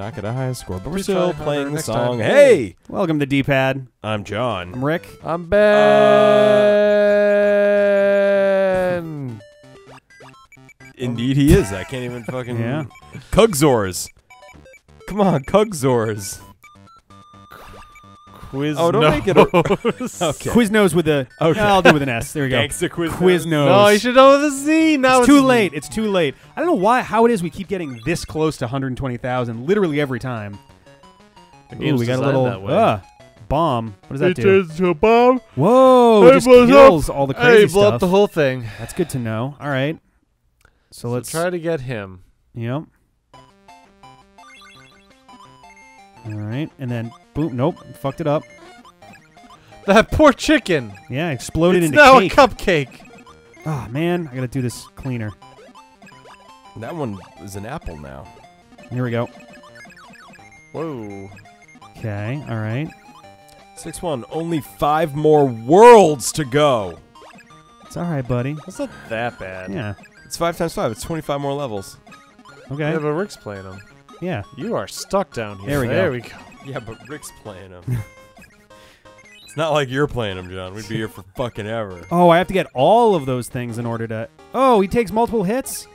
not get a high score, but we're Please still try harder playing the next song. time. Hey, Welcome to D-pad. I'm John. I'm Rick. I'm Ben. Indeed, he is. I can't even fucking. Yeah. Kugzors. Come on, Kugzors. Quiz. Oh, don't make it a- Okay. Quiznos with a. Okay. I'll do with an S. There we go. Gangsta Quiz. Quiznos. No, you should know the Z. Now it's too late. It's too late. I don't know why. How it is we keep getting this close to 120,000 literally every time. The Ooh, we got a little that way. uh, bomb. What does that do? to a bomb. Whoa! Hey, It just blows up. kills all the crazy Hey, blow stuff. up the whole thing. That's good to know. All right. So, So let's try to get him. Yep. All right, and then boom. Nope, fucked it up. That poor chicken. Yeah, exploded it's into now cake. a cupcake. Oh man, I gotta do this cleaner. That one is an apple now. Here we go. Whoa. Okay. All right. Six one. Only five more worlds to go. It's all right, buddy. That's not that bad. Yeah. It's five times five. It's twenty-five more levels. Okay. Yeah, but Rick's playing them. Yeah. You are stuck down here. There we go. There we go. Yeah, but Rick's playing them. it's not like you're playing them, John. We'd be here for fucking ever. Oh, I have to get all of those things in order to. Oh, he takes multiple hits.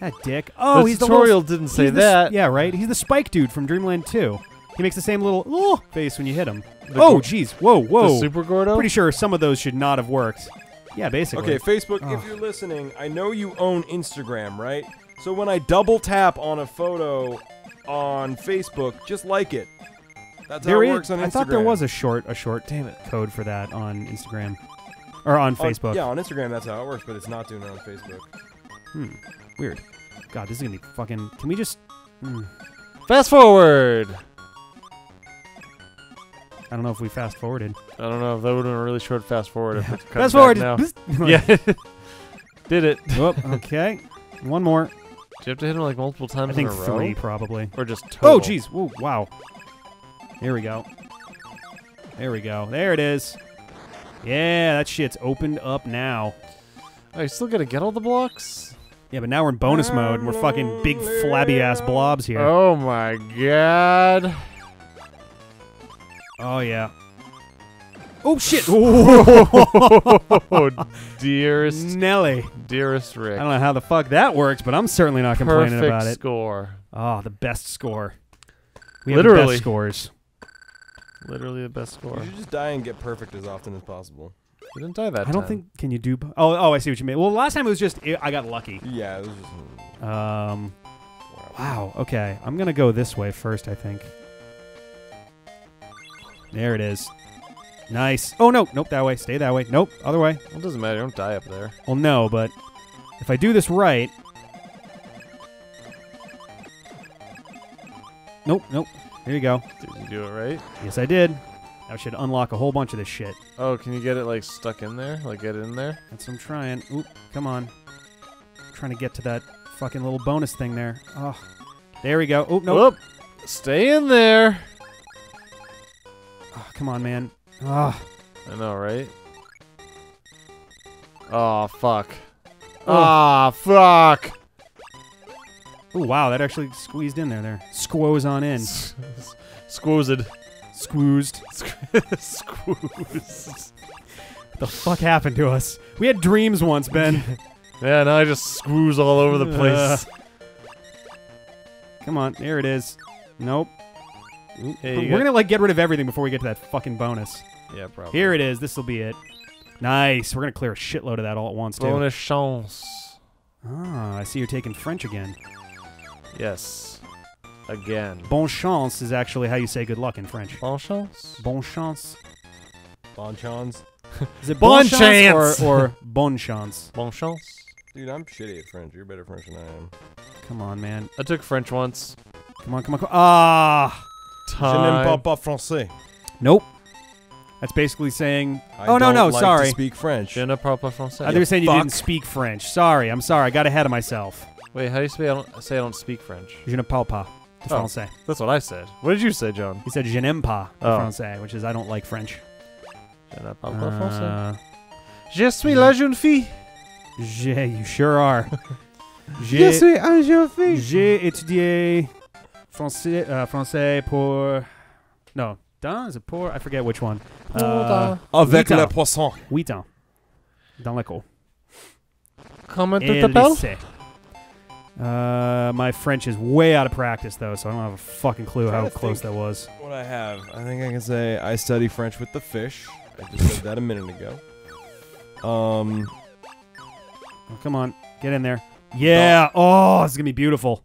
That dick. Oh, the he's the tutorial little, didn't say he's the that. yeah, right. He's the Spike dude from Dream Land 2. He makes the same little oh, face when you hit him. The oh, Gor- jeez. Whoa, The whoa. Super Gordo? Pretty sure some of those should not have worked. Yeah, basically. Okay, Facebook, Oh. if you're listening, I know you own Instagram, right? So when I double tap on a photo on Facebook, just like it. That's There how it is- works on Instagram. I thought there was a short, a short, damn it, code for that on Instagram, or on On- Facebook. yeah, on Instagram that's how it works, but it's not doing it on Facebook. Hmm. Weird. God, this is gonna be fucking. Can we just? Hmm. Fast forward. I don't know if we fast forwarded. I don't know if that would have been a really short fast forward. If it cut Fast back forward. now. yeah. Did it. Do Whoop, okay. One more. you have to hit him like multiple times I think in a three probably. Or just total? Oh, jeez. Whoa, wow. Here we go. There we go. There it is. Yeah, that shit's opened up now. You still gotta get all the blocks? Yeah, but now we're in bonus mode and we're fucking big flabby ass blobs here. Oh my god. Oh yeah. Oh shit. oh, dearest, Nelly. dearest Rick. I don't know how the fuck that works, but I'm certainly not complaining Perfect about it. score. Oh, the best score. We have the best scores. Literally the best score. You should just die and get perfect as often as possible. You didn't die that time. I don't think. Can you do? Oh, oh, I see what you mean. Well, last time it was just I I got lucky. Yeah, it was just. Um. Wow. Okay, I'm gonna go this way first. I think. There it is. Nice. Oh no, nope. That way. Stay that way. Nope. Other way. Well, it doesn't matter. Don't die up there. Well, no, but if I do this right. Nope. Nope. Here you go. Did you do it right? Yes, I did. That should unlock a whole bunch of this shit. Oh, can you get it like stuck in there? Like get it in there? That's what I'm trying. Oop, come on. trying to get to that fucking little bonus thing there. Oh, there we go. Oop, nope. Whoop. Stay in there. Oh, come on, man. Oh, I know, right? Oh fuck. Oh. Ah fuck. Ooh, wow, that actually squeezed in there. There, squoze on in. Squoozed. Squoozed. Squoozed. What the fuck happened to us? We had dreams once, Ben. Yeah, now I just squooze all over the place. come on, there it is. Nope. We're gonna like get rid of everything before we get to that fucking bonus. yeah, probably. Here it is. This will be it. Nice. We're gonna clear a shitload of that all at once, too. Bonus chance. Ah, I see you're taking French again. Yes. Again. Bon chance is actually how you say good luck in French. Bon chance. Bon chance. Bonchons. Is it Bon bon, chance, chance. or, or bon chance? Bon chance. Dude, I'm shitty at French. You're better French than I am. Come on, man. I took French once. Come on, come on, come on. Ah! Je n'aime Time. pas pas français. Nope. That's basically saying. I oh, no, no, like sorry. To speak French. Je ne parle pas français. I think you're saying you didn't speak French. Sorry, I'm sorry. I got ahead of myself. Wait, how do you say I don't say I don't speak French? Je ne parle pas de Oh. français. That's what I said. What did you say, John? He said je n'aime pas de Oh. français, which is I don't like French. Je ne parle pas français. Uh, Je suis la jeune fille. je, you sure are. je suis un jeune fille. j'ai étudié français, uh, français pour. No, dans is it pour? I forget which one. Uh, Avec Huit le ans. poisson. huit ans. Dans l'école. Comment Et lycée. Uh, my French is way out of practice though, so I don't have a fucking clue how close that was. What I have, I think I can say I study French with the fish. I just said that a minute ago. Um, Oh, come on, get in there. Yeah. Oh, it's gonna be beautiful.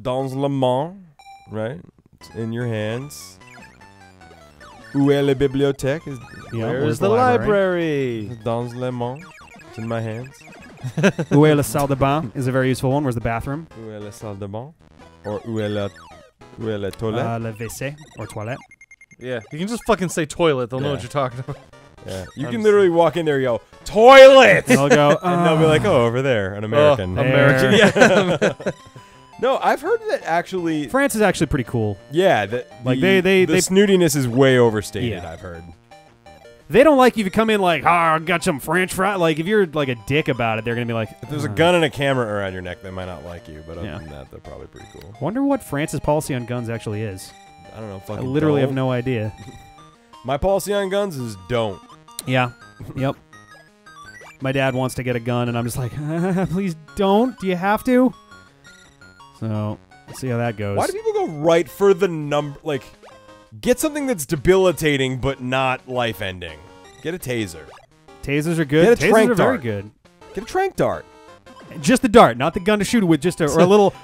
dans le monde, right? It's in your hands. Où est la bibliothèque? Is Yeah, Where's where's the library? is dans le monde? It's in my hands. Où est la salle de bain is a very useful one. Where's the bathroom? Où est la salle de bain? Or où est la, où est la toilette? Uh, le WC or toilette. Yeah, you can just fucking say toilet. They'll know what you're talking about. yeah. You I'm can literally walk in there and go, toilet! They'll go. and they'll be like, oh, over there, an American. Oh, American. Yeah. no, I've heard that actually. France is actually pretty cool. Yeah, that Like, the- they- they- the they- snootiness is way overstated. Yeah. I've heard. They don't like you to come in like, ah, I got some French fry. Like if you're like a dick about it, they're gonna be like, If there's a gun and a camera around your neck, they might not like you. But other Yeah. than that, they're probably pretty cool. Wonder what France's policy on guns actually is. I don't know. I Fucking literally have don't. no idea. My policy on guns is don't. Yeah. yep. My dad wants to get a gun, and I'm just like, please don't. Do you have to? So let's see how that goes. Why do people go right for the number? Like, get something that's debilitating but not life-ending. Get a taser. Tasers are good. Get a Tasers trank are very dart. good. Get a trank dart. Just the dart, not the gun to shoot it with. Just a, or a little.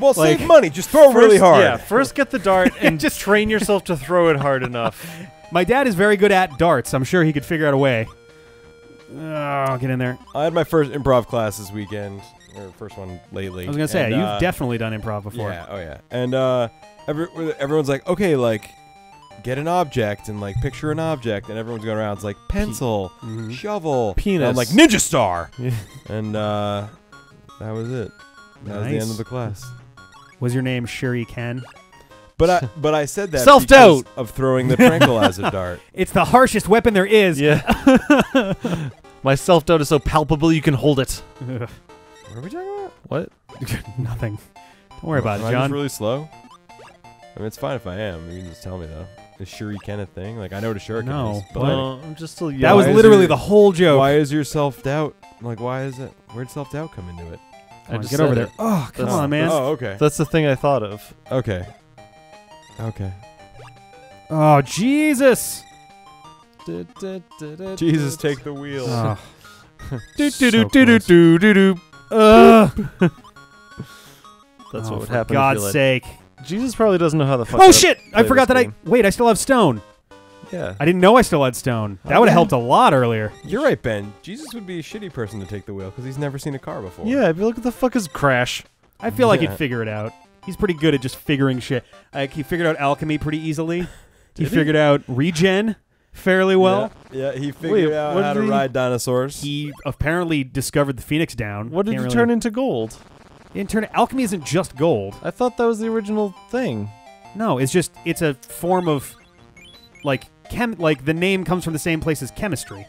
Well, Like- save money. Just throw really hard. Yeah, first get the dart and just train yourself to throw it hard enough. My dad is very good at darts. I'm sure he could figure out a way. Oh, get in there. I had my first improv class this weekend, or first one lately. I was gonna say and, you've uh, definitely done improv before. Yeah, oh yeah. And uh every, everyone's like, okay, like get an object and like picture an object and everyone's going around it's like pencil, Mhm. shovel, Penis. And I'm like ninja star. And uh that was it. That was the end of the class. Was your name Shuri Ken? But I but I said that Self-doubt. of throwing the tranquilizer dart. It's the harshest weapon there is. Yeah. My self doubt is so palpable you can hold it. Ugh, What are we talking about? What? Nothing. Don't worry about Am it, I just John. really slow? I mean, it's fine if I am. You can just tell me though. Is shuriken a thing? Like I know what a shuriken No. is, but Well, I'm just still young. that was Why is literally your- the whole joke. why is your self doubt? Like, why is it? Where'd self doubt come into it? Come I on, just get over said there. it. Oh, come That's- on, man. Oh, okay. That's the thing I thought of. Okay. Okay. Oh, Jesus. Jesus, take the wheel. Oh. Do So do do do do close. do do do. Ugh. That's Oh, what would for happen. God's if you let- sake. Jesus probably doesn't know how the fuck. Oh to shit! I forgot that game. I wait. I still have stone. Yeah. I didn't know I still had stone. That would have helped a lot earlier. You're right, Ben. Jesus would be a shitty person to take the wheel because he's never seen a car before. Yeah. But look at the fuck is crash. I feel like Yeah. he'd figure it out. He's pretty good at just figuring shit. Like he figured out alchemy pretty easily. he Did he? figured out regen fairly well. Yeah, yeah, he figured Wait, out what how did to he- ride dinosaurs. He apparently discovered the phoenix down. What did Can't you really- turn into gold? In turn, alchemy isn't just gold. I thought that was the original thing. No, it's just it's a form of like chem. Like the name comes from the same place as chemistry.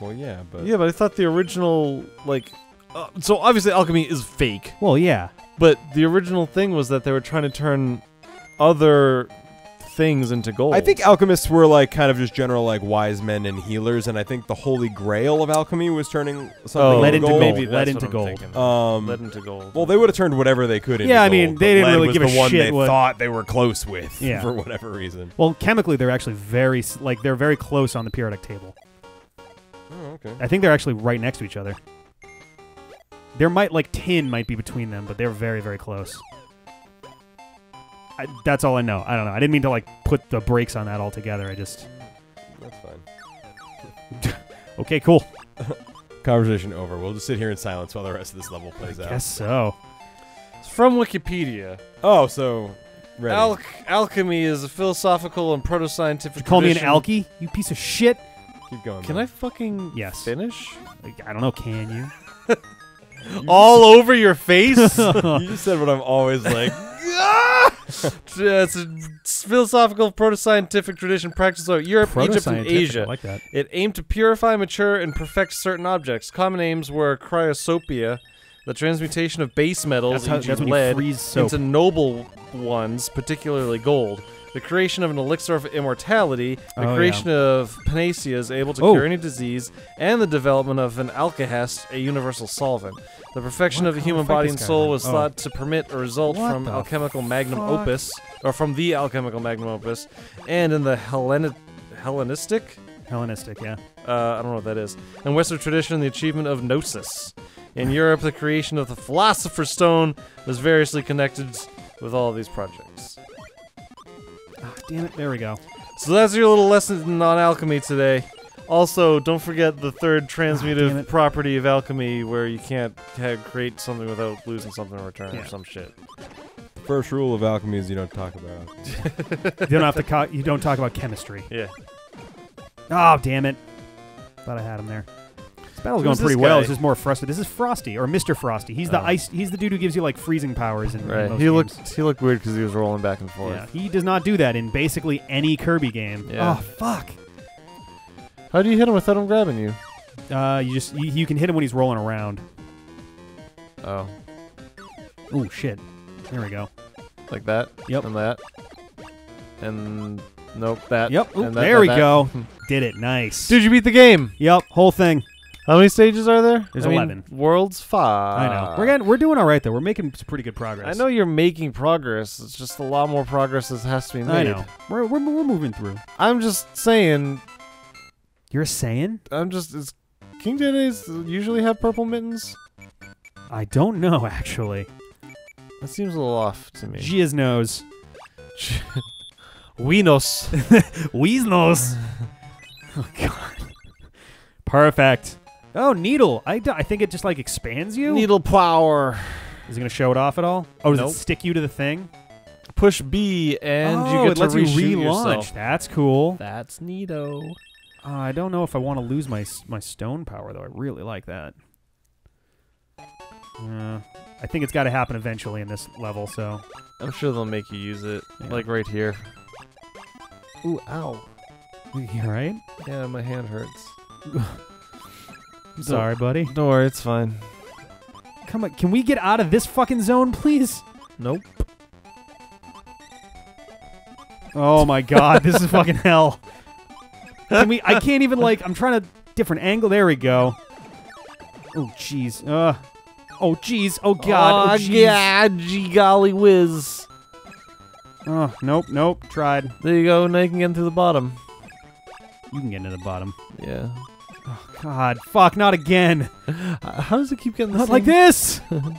well, yeah, but Yeah, but I thought the original like. Uh, so obviously alchemy is fake, Well, yeah. but the original thing was that they were trying to turn other things into gold. I think alchemists were like kind of just general like wise men and healers, and I think the holy grail of alchemy was turning something oh, Lead into into gold. maybe Lead into gold. Um, lead into gold. well, they would have turned whatever they could into Yeah, I mean, but they didn't really was give a the one shit they what- thought they were close with Yeah. for whatever reason. Well, chemically, they're actually very like they're very close on the periodic table. Oh, okay. I think they're actually right next to each other. There might like tin might be between them, but they're very very close. I, that's all I know. I don't know. I didn't mean to like put the brakes on that altogether. I just That's fine. okay, cool. Conversation over. We'll just sit here in silence while the rest of this level plays out. Guess so. It's from Wikipedia. Oh, so ready. Alch- alchemy is a philosophical and proto-scientific. You call me an alky? You piece of shit. Keep going. Can I fucking Yes. finish? Like, I don't know. Can you? All over your face. You just said what I'm always like. it's a philosophical proto-scientific tradition practiced throughout Europe, Egypt, and Proto-scientific, I Asia. like that. It aimed to purify, mature, and perfect certain objects. Common names were chrysopoeia, the transmutation of base metals, That's, how, that's lead, into noble ones, particularly gold. The creation of an elixir of immortality, the Oh, yeah. creation of panaceas able to Oh. cure any disease, and the development of an alkahest, a universal solvent. The perfection What? of the human body and soul was Oh. thought to permit a result What from alchemical magnum fuck? opus, or from the alchemical magnum opus, and in the Helleni- Hellenistic Hellenistic, yeah. uh, I don't know what that is. In Western tradition, the achievement of gnosis. In Europe, the creation of the Philosopher's Stone was variously connected with all of these projects. Ah, damn it. There we go. So that's your little lesson on alchemy today. Also, don't forget the third damn transmutive it. property of alchemy, where you can't ha- create something without losing something in return Yeah. or some shit. First rule of alchemy is you don't talk about. You don't have to. Co- you don't talk about chemistry. Yeah. Oh, damn it! Thought I had him there. Battle's Who's going pretty this well. guy? It's just more frustrated. This is Frosty or Mr. Frosty. He's the Oh. ice. He's the dude who gives you like freezing powers. In, in Right. most He games. looked he looked weird because he was rolling back and forth. Yeah, he does not do that in basically any Kirby game. Yeah. Oh fuck! How do you hit him without him grabbing you? Uh, you just you, you can hit him when he's rolling around. Oh, Oh shit! There we go. like that. Yep. And that. And nope, that. Yep. And that, there that, we that. go. Did it. Nice. Dude, you beat the game. Yep. Whole thing. How many stages are there? There's I mean, 11. Worlds five. I know. We're getting, we're doing all right though. We're making some pretty good progress. I know you're making progress. It's just a lot more progress that has to be made. I know. We're, we're we're moving through. I'm just saying. You're saying? I'm just. Is King Dedede's usually have purple mittens? I don't know actually. That seems a little off to me. Giz nose. Winos. Weasnos. oh god. Perfect. Oh, needle. I, I think it just like expands you. Needle power. Is it gonna show it off at all? Oh, does Nope. it stick you to the thing? Push B and oh, you get it to lets you relaunch. yourself. That's cool. That's neato. Uh, I don't know if I want to lose my my stone power though. I really like that. Uh, I think it's got to happen eventually in this level. So I'm sure they'll make you use it. Yeah. Like right here. Ooh, ow. you all right? Yeah, my hand hurts. I'm sorry, buddy. Don't worry, it's fine. Come on, can we get out of this fucking zone, please? Nope. Oh my god, this is fucking hell. Can we? I can't even like. I'm trying a different angle. There we go. Oh jeez. Uh. Oh jeez. Oh god. Oh, jeez. yeah, gee golly whiz. Oh nope. Nope. Tried. There you go. Now you can get into the bottom. You can get into the bottom. Yeah. God. Fuck. Not again. Uh, How does it keep getting the Not same? like this. oh,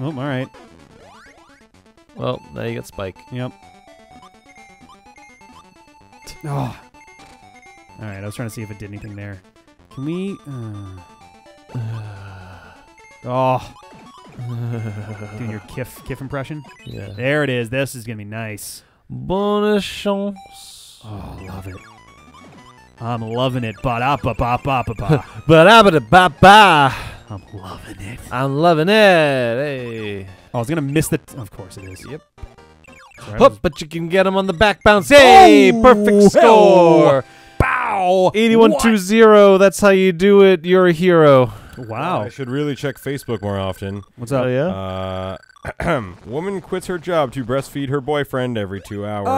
all right. Well, now you got Spike. Yep. Oh. All right. I was trying to see if it did anything there. Can we? Uh, oh, doing your kiff kiff impression. yeah. There it is. This is gonna be nice. Bonne chance. Oh, love it. I'm loving it. Ba da ba ba ba ba ba. Ba da ba ba. I'm loving it. I'm loving it. Hey. Oh, I was gonna miss the. of course it is. Yep. Sorry, Hup, was- but you can get him on the back bounce. Hey, Oh, perfect score. Bow. 8120. That's how you do it. You're a hero. Wow. I should really check Facebook more often. What's up? Oh, yeah? Uh, woman quits her job to breastfeed her boyfriend every two hours.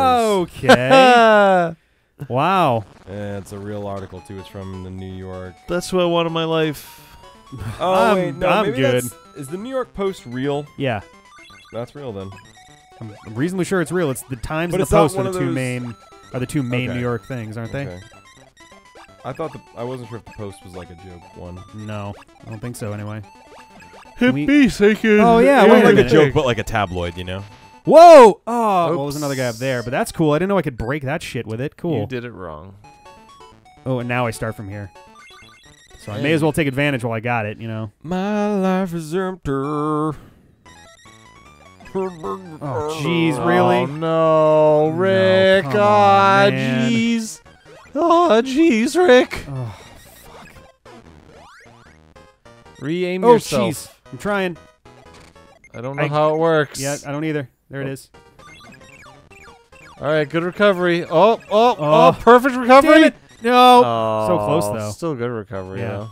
Okay. wow. Eh, it's a real article too. It's from the New York. That's what I want in my life. Oh I'm- wait, no, I'm maybe good. that's- Is the New York Post real? Yeah. That's real then. I'm, I'm reasonably sure it's real. It's the Times But and the Post are the two those- main are the two main Okay. New York things, aren't they? Okay. I thought the I wasn't sure if the Post was like a joke one. No, I don't think so. Anyway. Can we- Hippie shaking. Oh, yeah, It wait was a like a minute. joke, but like a tabloid, you know. Whoa! Oh, well, there's another guy up there, but that's cool. I didn't know I could break that shit with it. Cool. You did it wrong. Oh, and now I start from here. So I may as well take advantage while I got it. You know. My life is empty. Oh, jeez, really? Oh no, Rick. Ah, on, man. jeez. Oh, jeez, Rick. Oh, fuck. Re-aim oh, yourself. jeez. I'm trying. I don't know I- how it works. Yeah, I don't either. There it oh. is. All right, good recovery. Oh, oh, oh, Oh. perfect recovery. No. Oh, So close, though. Still good recovery. Yeah.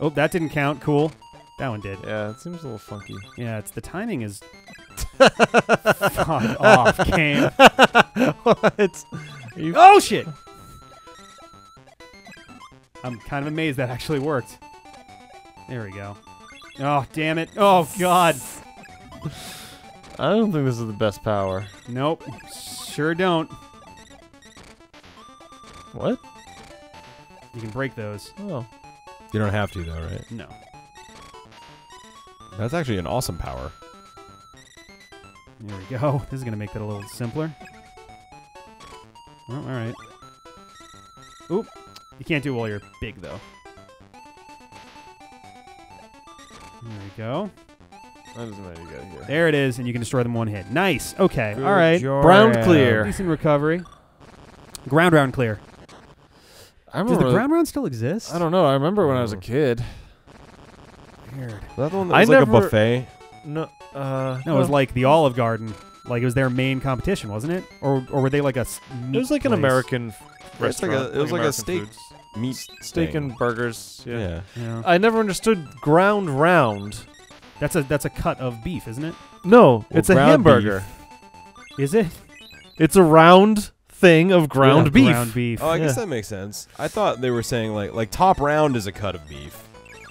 Oh, that didn't count. Cool. That one did. Yeah, it seems a little funky. Yeah, it's the timing is. Fuck off, game. what? You Oh shit! I'm kind of amazed that actually worked. There we go. Oh damn it! Oh god! I don't think this is the best power. Nope. Sure don't. What? You can break those. Oh. You don't have to though, right? No. That's actually an awesome power. There we go. This is gonna make that a little simpler. Oh, all right. Oop. You can't do it while you're big though. There we go. That doesn't matter. You got it here. There it is, and you can destroy them one hit. Nice. Okay. Good all right. job. Ground clear. Decent recovery. Ground round clear. I Does remember. the ground round still exist? I don't know. I remember when I was a kid. Weird. Was that the one that I was like a buffet? No. Uh. No, it was like the Olive Garden. Like it was their main competition, wasn't it? Or or were they like a? s- It meat was like an place? American It's like a- restaurant. it was like a American steak foods. Meat steak thing. and burgers. Yeah. Yeah. Yeah. I never understood ground round. That's a that's a cut of beef, isn't it? No, Well, it's a ground hamburger. Is it? It's a round thing of ground Yeah, beef. Ground beef. Oh, I guess that makes sense. I thought they were saying like like top round is a cut of beef,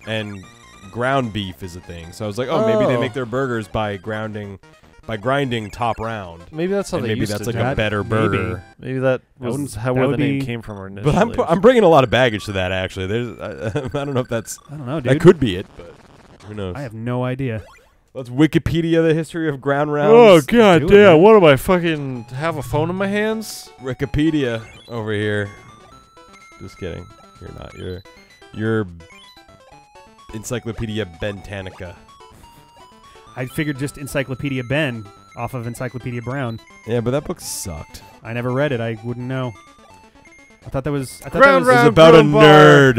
and ground beef is a thing. So I was like, oh, maybe they Oh. make their burgers by grounding, by grinding top round. Maybe that's how And they maybe used that's to like do a it. better maybe. burger. Maybe that That was how that where the would name came from initially. But I'm pu- I'm bringing a lot of baggage to that actually. There's I, I don't know if that's I don't know, dude. that could be it, but who knows? I have no idea. Let's Wikipedia the history of ground oh rounds. god Do it, damn! What am I fucking have a phone in my hands? Wikipedia over here. Just kidding. You're not. You're you're Encyclopedia Bentanica. I figured just Encyclopedia Ben off of Encyclopedia Brown. Yeah, but that book sucked. I never read it. I wouldn't know. I thought that was. I thought Ground that was. round It's about a Ground bar.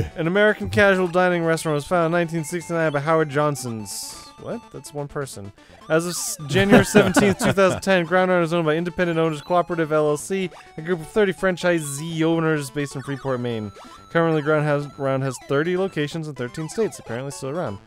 nerd. An American casual dining restaurant was founded in 1969 by Howard Johnson's. What? That's one person. As of January 17, 2010, Ground Round is owned by Independent Owners Cooperative LLC, a group of 30 franchisee owners based in Freeport, Maine. Currently, Ground has, Round has 30 locations in 13 states, apparently still around.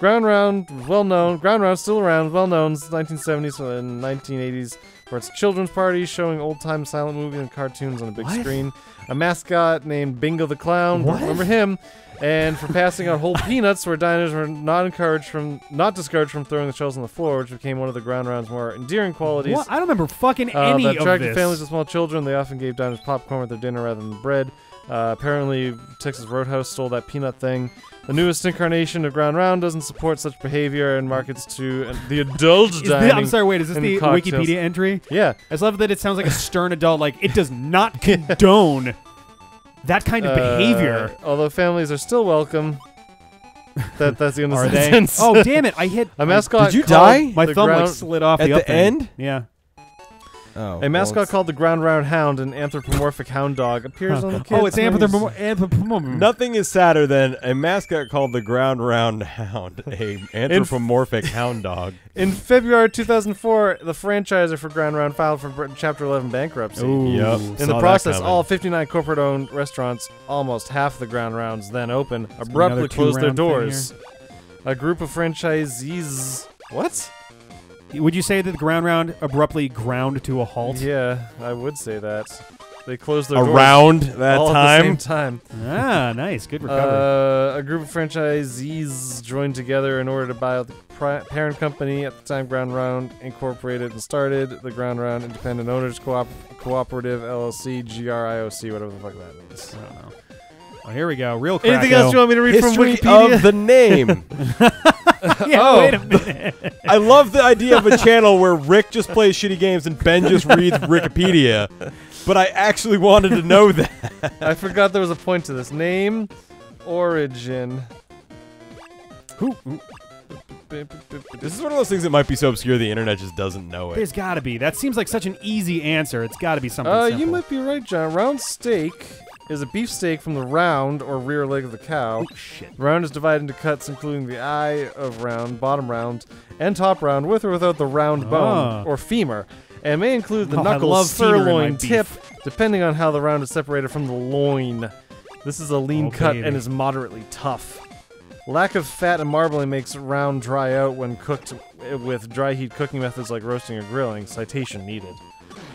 Ground Round, well known. Ground Round still around, well known since 1970s and 1980s for its children's parties showing old time silent movies and cartoons on a big What? screen. A mascot named Bingo the Clown, What? remember him? And for passing out whole peanuts, where diners were not encouraged from, not discouraged from throwing the shells on the floor, which became one of the Ground Round's more endearing qualities. What? I don't remember fucking Uh, any that of attracted this. families with small children. They often gave diners popcorn with their dinner rather than bread. Uh, apparently, Texas Roadhouse stole that peanut thing. The newest incarnation of Ground Round doesn't support such behavior and markets to the adult Is thi- dining. I'm sorry. Wait, is this the cocktails. Wikipedia entry? Yeah, I just love that it sounds like a stern adult. Like it does not condone that kind of behavior. Uh, although families are still welcome. That that's the end of Are the they? sentence. Oh damn it! I hit a mascot. Did you die? my the thumb like slid off At the, the up end? Yeah. Oh, A mascot called the Ground Round Hound, an anthropomorphic hound dog, appears on the kid's Oh, it's menus. anthropomorphic. Nothing is sadder than a mascot called the Ground Round Hound, a anthropomorphic hound dog. In February 2004, the franchisor for Ground Round filed for Chapter 11 bankruptcy. Ooh. Yep. In Saw the process, all 59 corporate-owned restaurants, almost half the Ground Rounds then open, be abruptly closed their doors. A group of franchisees. What? Would you say that the ground round abruptly ground to a halt? Yeah, I would say that. They closed their doors Around that all time. at the same time. Ah, nice. Good recovery. Uh, a group of franchisees joined together in order to buy out the pri- parent company at the time Ground Round Incorporated and started the Ground Round Independent Owners Co-op- Cooperative LLC GRIOC whatever the fuck that means. I don't know. Oh, here we go. Real Kracko. Anything else you want me to read History from Wikipedia? of the name. yeah, Oh. wait a minute. I love the idea of a channel where Rick just plays shitty games and Ben just reads Wikipedia. But I actually wanted to know that. I forgot there was a point to this. Name, origin. Who- who- This is one of those things that might be so obscure the internet just doesn't know it. There's got to be. That seems like such an easy answer. It's got to be something Uh, simple. you might be right, John. Round steak is a beef steak from the round or rear leg of the cow. The round is divided into cuts, including the eye of round, bottom round, and top round, with or without the round Ah. bone or femur, and may include the Oh, knuckle, sirloin, tip, depending on how the round is separated from the loin. This is a lean Oh, cut baby. and is moderately tough. Lack of fat and marbling makes round dry out when cooked with dry heat cooking methods like roasting or grilling. Citation needed.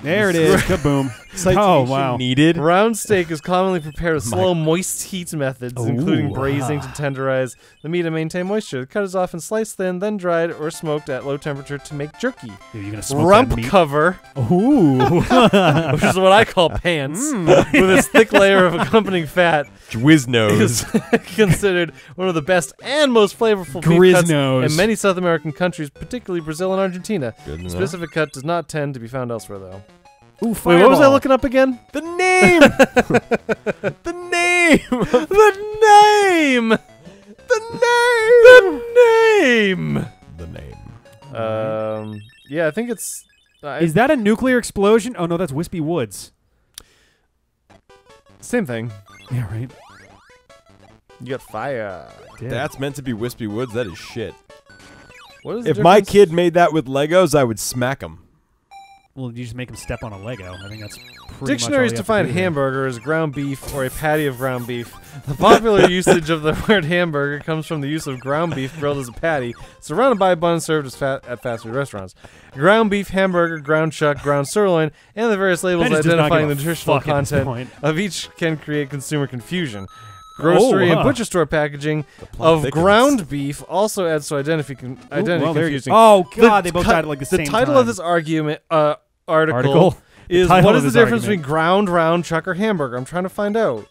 There it is. Kaboom. oh wow. Needed. Round steak is commonly prepared with slow, moist heat methods, including braising to tenderize the meat and maintain moisture. The cut is often sliced thin, then dried or smoked at low temperature to make jerky. Dude, you gonna smoke Rump that meat? cover, Ooh. which is what I call pants, Mm. with this thick layer of accompanying fat, Gwiznose. is considered one of the best and most flavorful beef cuts Griznos. in many South American countries, particularly Brazil and Argentina. Good. Specific cut does not tend to be found elsewhere, though. Ooh, Wait, what was I looking up again? The name. the name. the name! The name. The name! The name. Um, yeah, I think it's. Uh, Is that a nuclear explosion? Oh no, that's Whispy Woods. same thing. Yeah, right. You got fire. Damn. That's meant to be Whispy Woods. That is shit. What is If my kid made that with Legos, I would smack him. well, you just make him step on a Lego. I think that's pretty Dictionaries much define have to hamburger as ground beef or a patty of ground beef. The popular usage of the word hamburger comes from the use of ground beef grilled as a patty, surrounded by a bun served as fat at fast food restaurants. Ground beef, hamburger, ground chuck, ground sirloin, and the various labels Ben just does not identifying the nutritional fuck at this content of each can create consumer confusion. Grocery Oh, and butcher store packaging of thickens. ground beef also adds to identity, con- Ooh, well, confusing. Oh The god, they both cut- died like the, the same title time. of this argument uh, article, article. is title what of is the difference argument. between ground round chuck or hamburger? I'm trying to find out.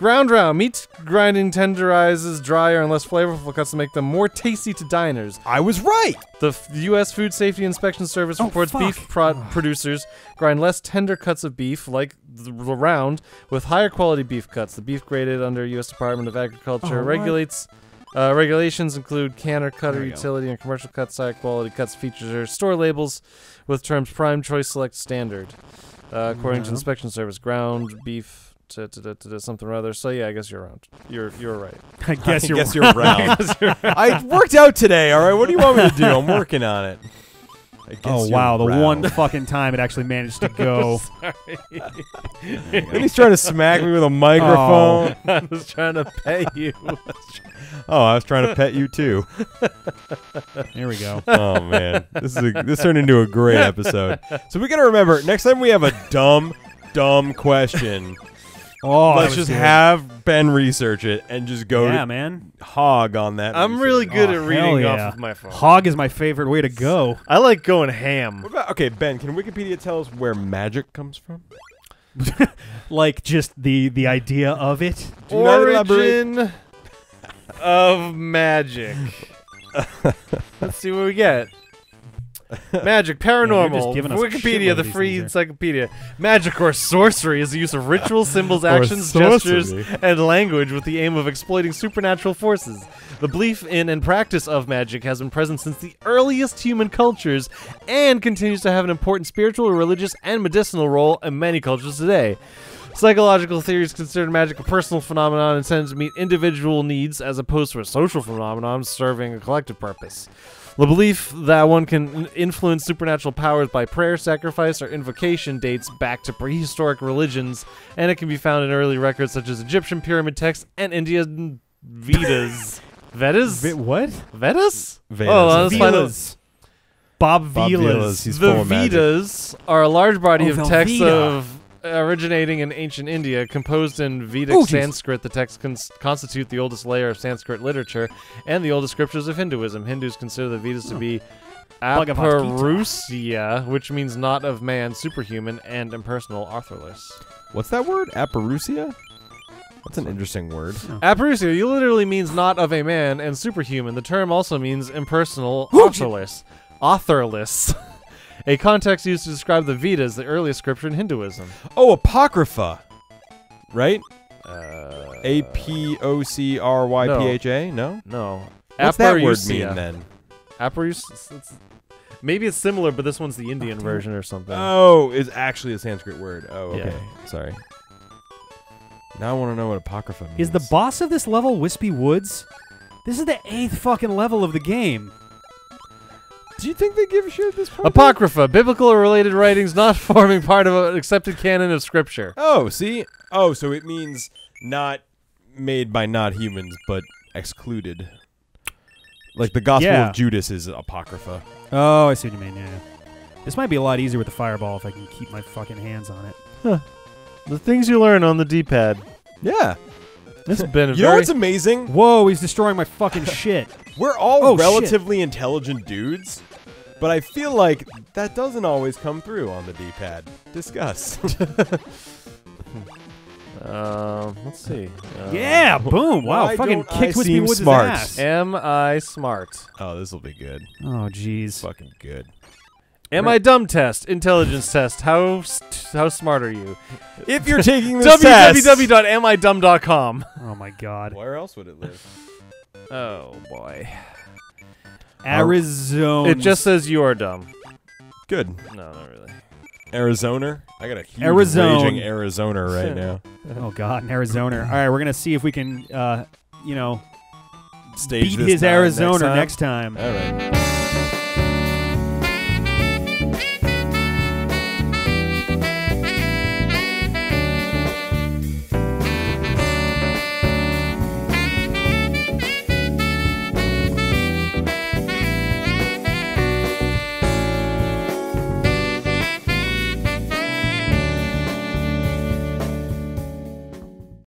Ground round meat grinding tenderizes drier and less flavorful cuts to make them more tasty to diners. I was right. The F- U.S. Food Safety Inspection Service Oh, reports fuck. beef pro- producers grind less tender cuts of beef, like the round, with higher quality beef cuts. The beef graded under U.S. Department of Agriculture Oh, regulates. Uh, regulations include canner, cutter, we go. utility, and commercial cuts. High quality cuts features or store labels with terms prime, choice, select, standard. Uh, according to inspection service, ground beef. To, to, to, to something or other. So yeah, I guess you're around. You're you're right. I guess you're. guess you're round. I worked out today. All right. What do you want me to do? I'm working on it. I guess Oh you're wow, the round. one fucking time it actually managed to go. And he's trying to smack me with a oh. microphone. I was trying to pay you. Oh, I was trying to pet you too. Here we go. Oh man, this is a, this turned into a great episode. So we gotta remember next time we have a dumb, dumb question. Oh, let's just good. have Ben research it and just go Yeah, to man. hog on that. I'm research. really good Oh, at hell reading yeah. off of my phone. Hog is my favorite way to go. I like going ham. What about okay, Ben? Can Wikipedia tell us where magic comes from? Like just the the idea of it. Do you not elaborate? Origin of magic. Let's see what we get. Magic, paranormal, a Wikipedia, the free encyclopedia. Magic or sorcery is the use of ritual symbols, actions, gestures, and language with the aim of exploiting supernatural forces. The belief in and practice of magic has been present since the earliest human cultures and continues to have an important spiritual, religious, and medicinal role in many cultures today. Psychological theories consider magic a personal phenomenon intended to meet individual needs as opposed to a social phenomenon serving a collective purpose. The belief that one can influence supernatural powers by prayer, sacrifice, or invocation dates back to prehistoric religions, and it can be found in early records such as Egyptian pyramid texts and Indian Vedas. Vedas? Vi- what? Vedas? Vedas. Oh, let's find out. Vilas. Bob Bob Vilas. Vilas, the full of magic. Vedas are a large body Oh, of texts of originating in ancient India, composed in Vedic Oh, jeez. Sanskrit. The texts cons- constitute the oldest layer of Sanskrit literature and the oldest scriptures of Hinduism. Hindus consider the Vedas to oh. be Bhagavad aparusia, which means not of man, superhuman, and impersonal, authorless. What's that word? Aparusia? That's an interesting word. Aparusia you literally means not of a man and superhuman. The term also means impersonal, Oh, authorless. Authorless. a context used to describe the Vedas, the earliest scripture in Hinduism. Oh, apocrypha. Right? Uh, A P O C R Y P H A? No. No. What's that word mean then? Aparus. it's- it's- Maybe it's similar, but this one's the Indian version or something. Oh, it's actually a Sanskrit word. Oh, Yeah. okay. Sorry. Now I want to know what apocrypha means. Is the boss of this level Whispy Woods? This is the eighth fucking level of the game. Do you think they give a shit at this point? Apocrypha, biblical or related writings not forming part of an accepted canon of scripture. Oh, see? Oh, so it means not made by not humans, but excluded. Like the Gospel Yeah. of Judas is apocrypha. Oh, I see what you mean. Yeah, yeah. This might be a lot easier with the fireball if I can keep my fucking hands on it. The things you learn on the D-pad. Yeah. This has been a You know very what's amazing? Whoa, he's destroying my fucking shit. We're all Oh, shit. relatively intelligent dudes, but I feel like that doesn't always come through on the D-pad. Discuss. Um, let's see. Uh, Yeah, boom! Wow, Why fucking don't I kicked Wispy seem Woods' smart? ass. Am I smart? oh, this will be good. Oh, jeez. Fucking good. Am I dumb test? Intelligence test. How st- how smart are you? If you're taking this test, www.amidumb.com. Oh my god. where else would it live? Oh boy. Arizona. It just says you are dumb. Good. No, not really. Arizona. I got a huge Arizona. raging Arizona right now. Oh god, in Arizona. All right, we're gonna see if we can, uh, you know, Stage beat this his time, Arizona time. next time. All right.